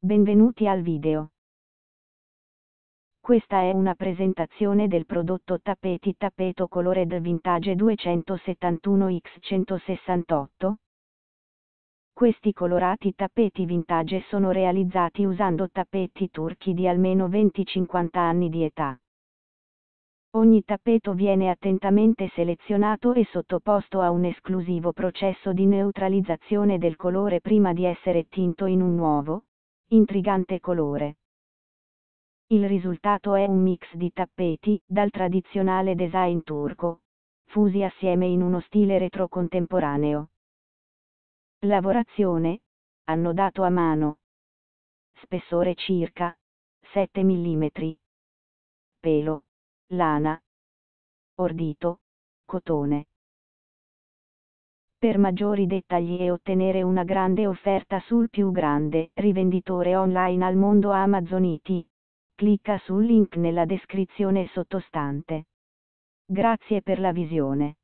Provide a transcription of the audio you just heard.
Benvenuti al video. Questa è una presentazione del prodotto Tappeti Tappeto Colored Vintage 271X168. Questi colorati tappeti vintage sono realizzati usando tappeti turchi di almeno 20-50 anni di età. Ogni tappeto viene attentamente selezionato e sottoposto a un esclusivo processo di neutralizzazione del colore prima di essere tinto in un nuovo, intrigante colore. Il risultato è un mix di tappeti, dal tradizionale design turco, fusi assieme in uno stile retro contemporaneo. Lavorazione, annodato a mano. Spessore circa 7 mm. Pelo lana, ordito, cotone. Per maggiori dettagli e ottenere una grande offerta sul più grande rivenditore online al mondo Amazon IT, clicca sul link nella descrizione sottostante. Grazie per la visione.